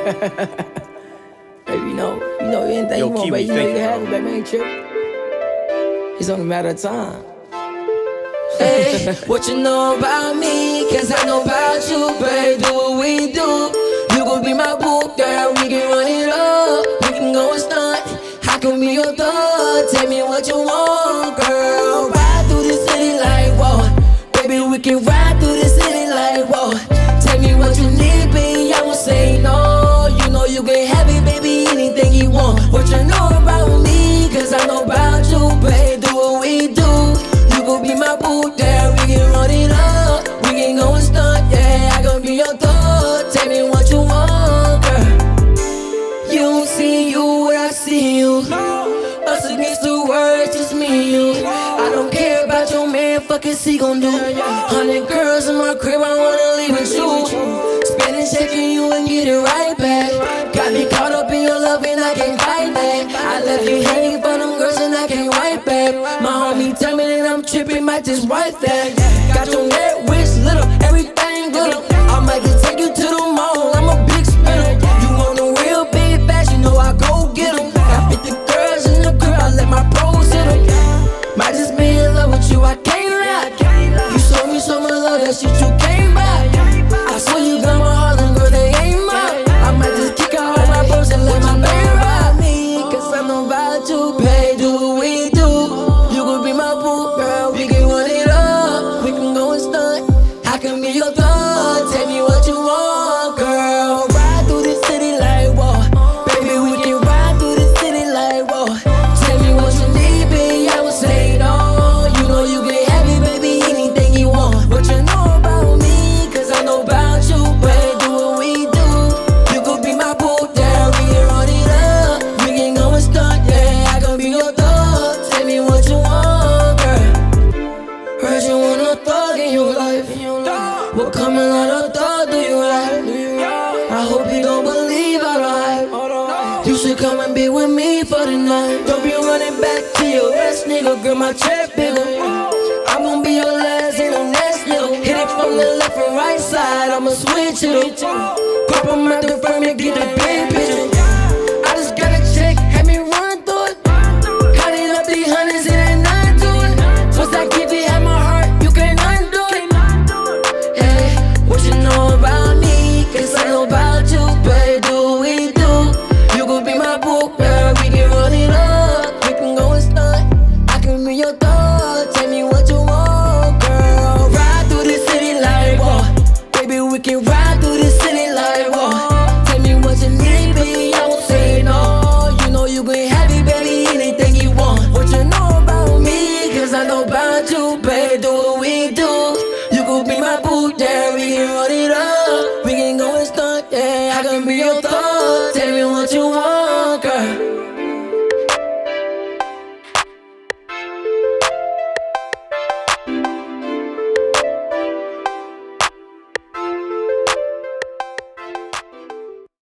baby, you know, you know anything Yo, you want, Kiwi, baby, you know you can have it, baby, ain't tripping. It's only a matter of time. Hey, what you know about me? Cause I know about you, babe. Do what we do. You gon' be my boo, girl. We can run it up. We can go and stunt. I can be your thug. Tell me what you want, girl. Ride through the city like whoa. Baby, we can ride through the city like whoa. Boo, yeah. We can run it up. We can go and stunt, yeah. I gon' be your thug. Tell me what you want, girl. You don't see you where I see you. Us against the world, just me and you. I don't care about your man, fuck is he gon' do? Hundred girls in my crib, I wanna leave with you. Spending checking you and get it right might just wipe that. Got your net wish little, everything little. I might just take you to the mall, I'm a big spinner. You want a real big bash, you know I go get 'em. Got 50 girls in the crib, I let my pros hit 'em. Might just be in love with you, I can't lie. You showed me so much love, that shit you your thug. Tell me what you want, girl. Heard you want a thug in your life. What coming out of thug do you like? I hope you don't believe the hype. You should come and be with me for the night. Don't be running back to your ex nigga, girl, my check bigger. I'm gonna be your last and the next nigga. Hit it from the left and right side, I'ma switch it. up. Pop 'em out the frame and get the big picture. Ride through the city